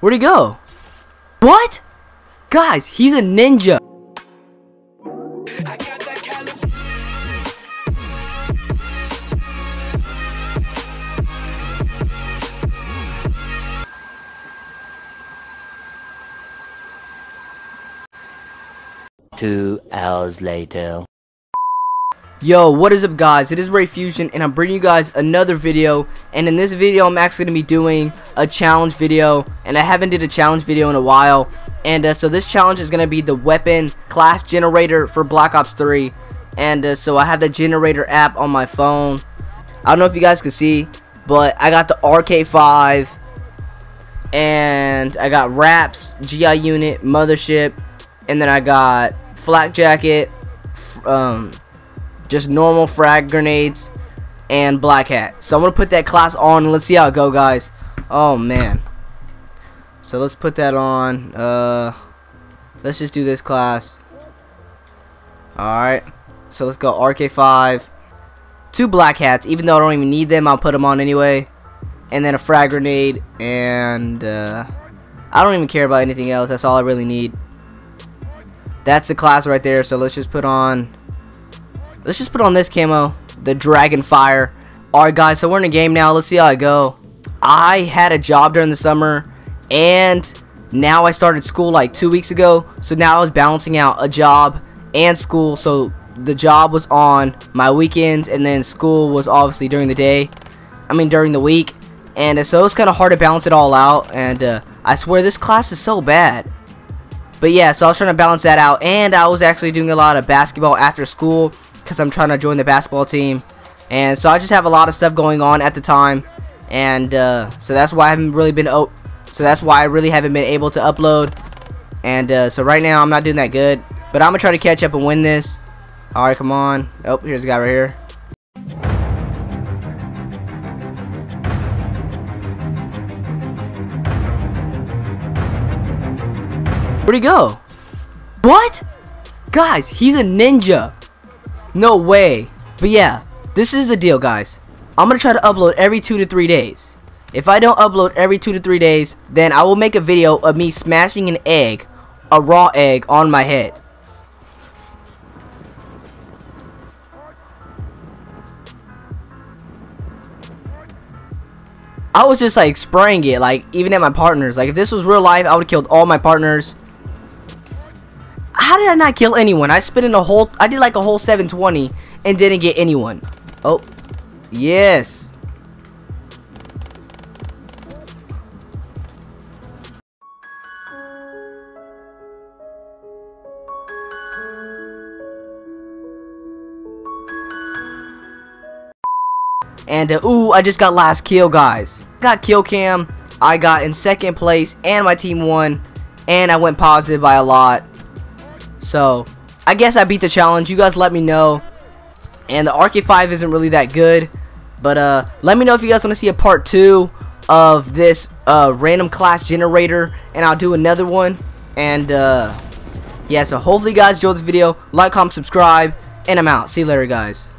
Where'd he go? What? Guys, he's a ninja. Two hours later. Yo, what is up guys? It is Rayy Fusion and I'm bringing you guys another video. And in this video I'm actually going to be doing a challenge video. And I haven't did a challenge video in a while. And uh, so this challenge is going to be the weapon class generator for Black Ops 3 and uh, so I have the generator app on my phone. I don't know if you guys can see but I got the RK5 and I got Raps, GI Unit, Mothership and then I got Flak Jacket um, just normal frag grenades and black hat. So I'm gonna put that class on let's see how it go guys. Oh man. So let's put that on. Uh let's just do this class. Alright. So let's go RK5 two black hats even though I don't even need them I'll put them on anyway. And then a frag grenade and uh, I don't even care about anything else. That's all I really need. That's the class right there. So let's just put on Let's just put on this camo, the Dragon Fire. Alright guys, so we're in a game now. Let's see how I go. I had a job during the summer, and now I started school like two weeks ago. So now I was balancing out a job and school. So the job was on my weekends, and then school was obviously during the day. I mean during the week. And uh, so it's kind of hard to balance it all out. And uh, I swear this class is so bad. But yeah, so I was trying to balance that out. And I was actually doing a lot of basketball after school because I'm trying to join the basketball team. And so I just have a lot of stuff going on at the time. And uh, so that's why I haven't really been oh, so that's why I really haven't been able to upload. And uh, so right now I'm not doing that good. But I'm gonna try to catch up and win this. All right, come on. Oh, here's a guy right here. Where'd he go? What? Guys, he's a ninja. No way. But yeah, this is the deal, guys. I'm going to try to upload every two to three days. If I don't upload every two to three days, then I will make a video of me smashing an egg, a raw egg, on my head. I was just like spraying it, like even at my partners. Like if this was real life, I would have killed all my partners. How did I not kill anyone? I spit in a whole, I did like a whole 720 and didn't get anyone. Oh, yes. And, uh, ooh, I just got last kill, guys. Got kill cam. I got in second place, and my team won. And I went positive by a lot. So, I guess I beat the challenge. You guys let me know. And the RK5 isn't really that good. But, uh, let me know if you guys want to see a part 2 of this, uh, random class generator. And I'll do another one. And, uh, yeah, so hopefully you guys enjoyed this video. Like, comment, subscribe. And I'm out. See you later, guys.